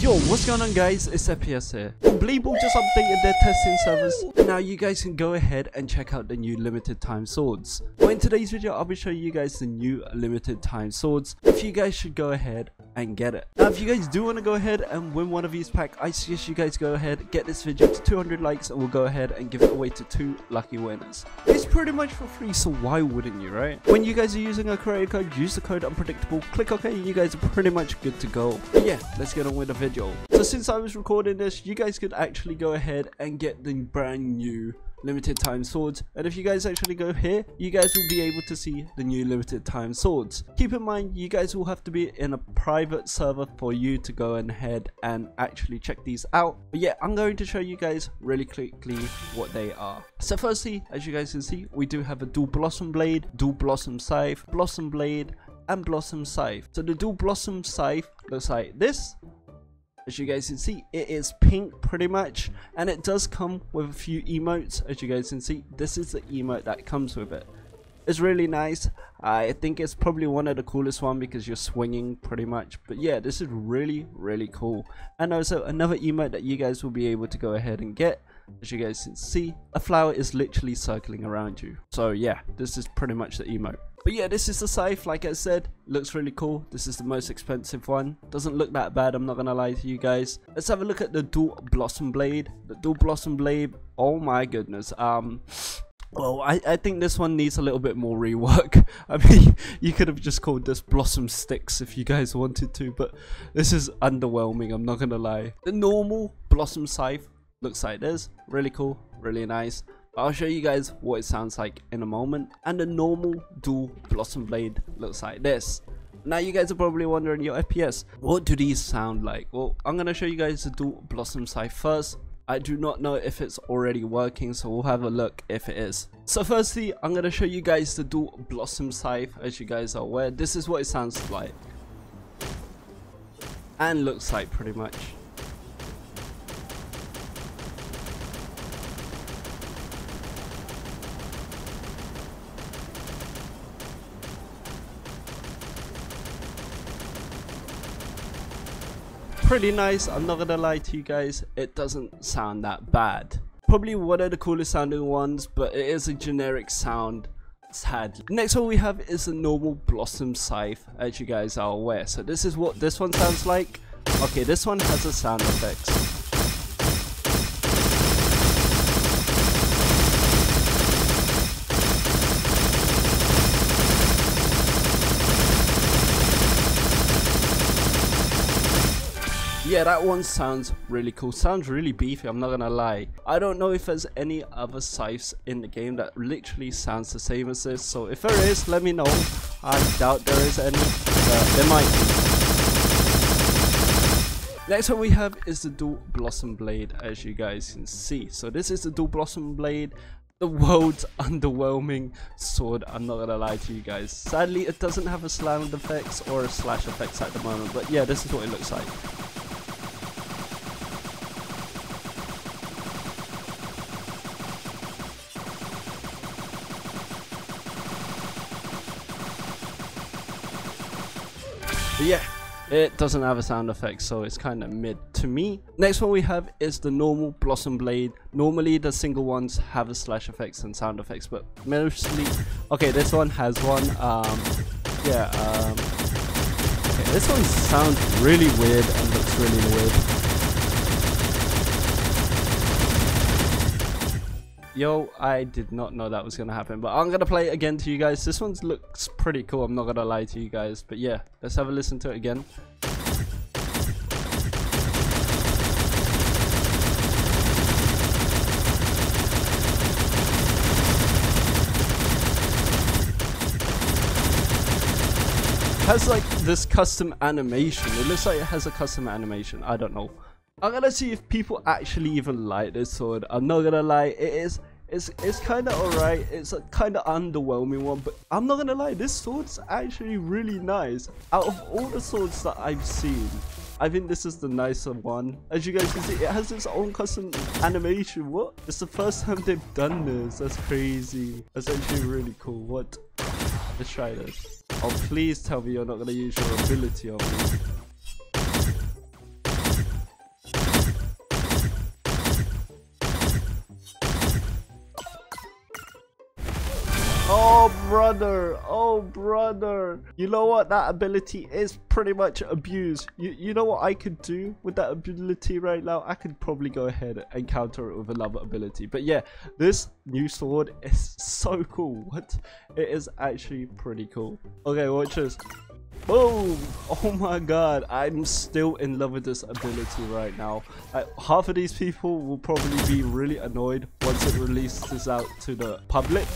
Yo, what's going on guys? It's FPS here. Blade Ball just updated their testing servers. And now you guys can go ahead and check out the new limited time swords. Well, in today's video, I'll be showing you guys the new limited time swords. If you guys should go ahead and get it. Now, if you guys do want to go ahead and win one of these packs, I suggest you guys go ahead, get this video to 200 likes, and we'll go ahead and give it away to two lucky winners. It's pretty much for free, so why wouldn't you, right? When you guys are using a credit card, use the code unpredictable, click OK, you guys are pretty much good to go. But yeah, let's get on with the video. So since I was recording this, you guys could actually go ahead and get the brand new limited time swords. And if you guys actually go here you guys will be able to see the new limited time swords. Keep in mind you guys will have to be in a private server for you to go ahead and actually check these out. But yeah i'm going to show you guys really quickly what they are. So firstly as you guys can see we do have a dual blossom blade dual blossom scythe blossom blade and blossom scythe. So the dual blossom scythe looks like this as you guys can see it is pink pretty much and it does come with a few emotes as you guys can see. This is the emote that comes with it. It's really nice. I think it's probably one of the coolest one because you're swinging pretty much. But yeah this is really really cool. And also another emote that you guys will be able to go ahead and get as you guys can see a flower is literally circling around you so yeah this is pretty much the emote but yeah, this is the scythe, like I said, looks really cool. This is the most expensive one. Doesn't look that bad, I'm not gonna lie to you guys. Let's have a look at the dual blossom blade. The dual blossom blade, oh my goodness. Um, well, I, I think this one needs a little bit more rework. I mean, you could have just called this Blossom Sticks if you guys wanted to, but this is underwhelming, I'm not gonna lie. The normal Blossom Scythe looks like this. Really cool, really nice. I'll show you guys what it sounds like in a moment. And the normal dual Blossom Blade looks like this. Now you guys are probably wondering your FPS, what do these sound like? Well, I'm to show you guys the dual Blossom Scythe first. I do not know if it's already working, so we'll have a look if it is. So firstly, I'm going to show you guys the dual Blossom Scythe, as you guys are aware. This is what it sounds like. And looks like pretty much. Pretty nice i'm not gonna lie to you guys it doesn't sound that bad. Probably one of the coolest sounding ones but it is a generic sound. Sad next one we have is a normal blossom scythe as you guys are aware. So this is what this one sounds like. Okay this one has a sound effects yeah that one sounds really cool. Sounds really beefy i'm not gonna lie. I don't know if there's any other scythes in the game that literally sounds the same as this so if there is let me know. I doubt there is any but there might be. Next one we have is the dual blossom blade as you guys can see. So this is the dual blossom blade the world's underwhelming sword i'm not gonna lie to you guys. Sadly it doesn't have a slam effects or a slash effects at the moment but yeah this is what it looks like But yeah, it doesn't have a sound effect, so it's kind of mid to me. Next one we have is the normal Blossom Blade. Normally the single ones have a slash effects and sound effects, but mostly... Okay, this one has one. Um, yeah, um, okay, this one sounds really weird and looks really weird. Yo, I did not know that was going to happen, but I'm going to play it again to you guys. This one looks pretty cool, I'm not going to lie to you guys. But yeah, let's have a listen to it again. has like this custom animation. It looks like it has a custom animation. I don't know. I'm gonna see if people actually even like this sword. I'm not gonna lie, it is it's it's kind of alright. It's a kind of underwhelming one, but I'm not gonna lie, this sword's actually really nice. Out of all the swords that I've seen, I think this is the nicer one. As you guys can see, it has its own custom animation. What? It's the first time they've done this. That's crazy. That's actually really cool. What? Let's try this. Oh, please tell me you're not gonna use your ability on me. Oh, brother. Oh, brother. You know what? That ability is pretty much abused. You, you know what I could do with that ability right now? I could probably go ahead and counter it with another ability. But yeah, this new sword is so cool. What? It is actually pretty cool. Okay, watch this. Boom! Oh my god, I'm still in love with this ability right now. Half of these people will probably be really annoyed once it releases out to the public.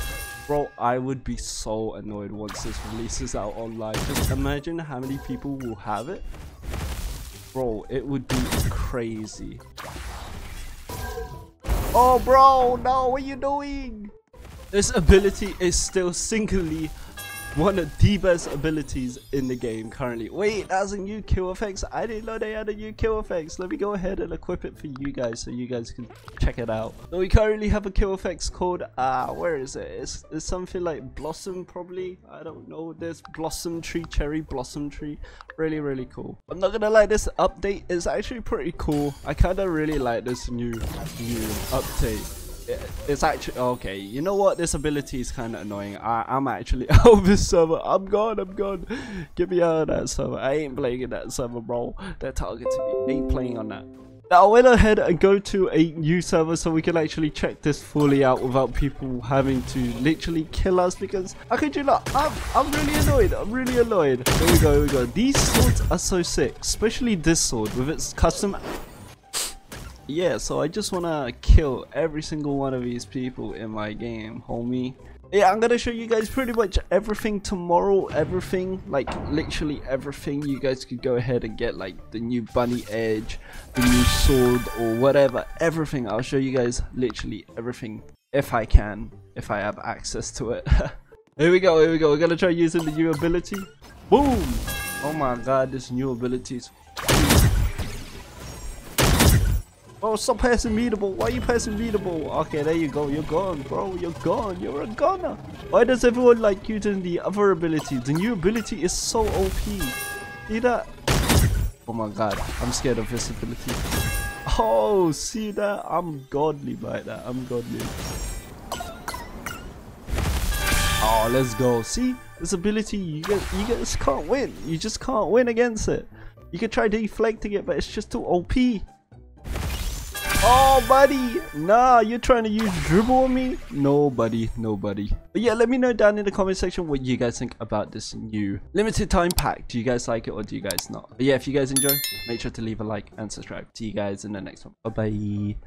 Bro, I would be so annoyed once this releases out online. Just imagine how many people will have it. Bro, it would be crazy. Oh, bro, no, what are you doing? This ability is still singly one of the best abilities in the game currently. Wait, that's a new kill effects. I didn't know they had a new kill effects. Let me go ahead and equip it for you guys so you guys can check it out. So we currently have a kill effects called, ah, uh, where is it? It's, it's something like Blossom probably. I don't know. There's Blossom Tree, Cherry Blossom Tree. Really, really cool. I'm not gonna lie, this update is actually pretty cool. I kinda really like this new, new update it's actually okay you know what? This ability is kind of annoying. I, i'm actually out this server. I'm gone i'm gone. Get me out of that server. I ain't playing in that server bro. They're targeting me. Ain't playing on that. I went ahead and go to a new server so we can actually check this fully out without people having to literally kill us because I could you not, I'm, I'm really annoyed, I'm really annoyed. Here we go, here we go. These swords are so sick, especially this sword with its custom yeah, so I just wanna kill every single one of these people in my game, homie. Yeah, I'm gonna show you guys pretty much everything tomorrow, everything, like literally everything. You guys could go ahead and get like the new bunny edge, the new sword or whatever, everything. I'll show you guys literally everything if I can, if I have access to it. here we go, here we go. We're gonna try using the new ability. Boom! Oh my god, this new ability is Oh, stop passing meetable. Why are you passing meetable? Okay, there you go. You're gone, bro. You're gone. You're a goner. Why does everyone like using the other ability? The new ability is so OP. See that? Oh my god. I'm scared of this ability. Oh, see that? I'm godly by that. I'm godly. Oh, let's go. See? This ability, you guys, you guys can't win. You just can't win against it. You can try deflecting it, but it's just too OP. Oh, buddy. Nah, you're trying to use dribble on me? Nobody, nobody. But yeah, let me know down in the comment section what you guys think about this new limited time pack. Do you guys like it or do you guys not? But yeah, if you guys enjoy, make sure to leave a like and subscribe. See you guys in the next one. Bye-bye.